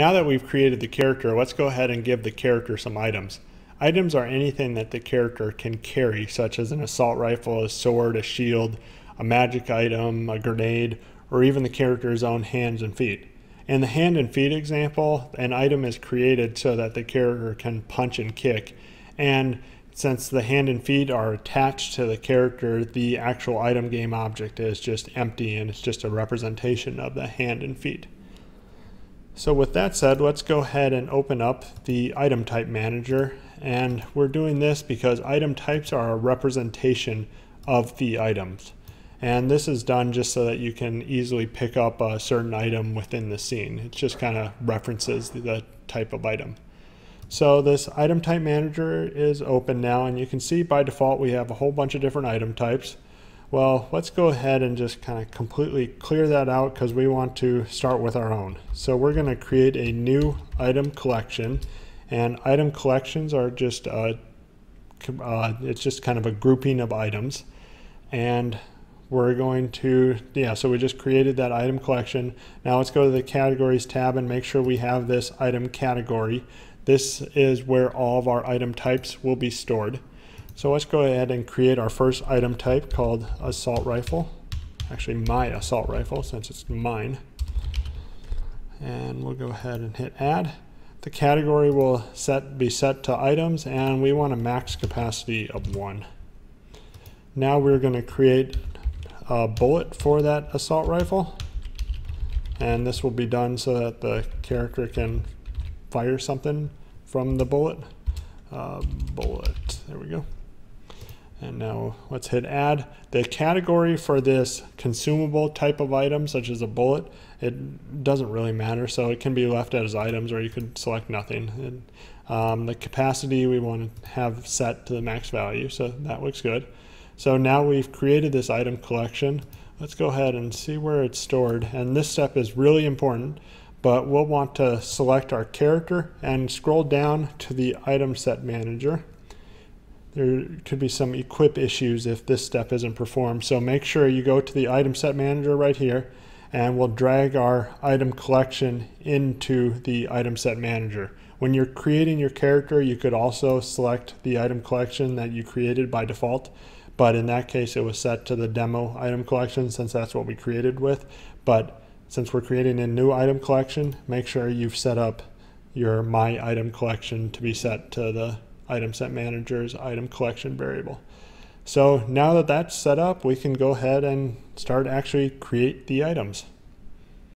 Now that we've created the character, let's go ahead and give the character some items. Items are anything that the character can carry, such as an assault rifle, a sword, a shield, a magic item, a grenade, or even the character's own hands and feet. In the hand and feet example, an item is created so that the character can punch and kick. And since the hand and feet are attached to the character, the actual item game object is just empty and it's just a representation of the hand and feet. So with that said, let's go ahead and open up the item type manager. And we're doing this because item types are a representation of the items. And this is done just so that you can easily pick up a certain item within the scene. It just kind of references the type of item. So this item type manager is open now and you can see by default we have a whole bunch of different item types. Well, let's go ahead and just kind of completely clear that out because we want to start with our own. So we're going to create a new item collection and item collections are just, uh, uh, it's just kind of a grouping of items. And we're going to, yeah, so we just created that item collection. Now let's go to the categories tab and make sure we have this item category. This is where all of our item types will be stored. So let's go ahead and create our first item type called assault rifle. Actually my assault rifle since it's mine. And we'll go ahead and hit add. The category will set be set to items and we want a max capacity of one. Now we're going to create a bullet for that assault rifle. And this will be done so that the character can fire something from the bullet. Uh, bullet, there we go. And now let's hit add. The category for this consumable type of item, such as a bullet, it doesn't really matter. So it can be left as items or you could select nothing. And, um, the capacity we want to have set to the max value. So that looks good. So now we've created this item collection. Let's go ahead and see where it's stored. And this step is really important, but we'll want to select our character and scroll down to the item set manager there could be some equip issues if this step isn't performed. So make sure you go to the item set manager right here and we'll drag our item collection into the item set manager. When you're creating your character, you could also select the item collection that you created by default. But in that case, it was set to the demo item collection since that's what we created with. But since we're creating a new item collection, make sure you've set up your my item collection to be set to the item set manager's item collection variable. So now that that's set up, we can go ahead and start actually create the items.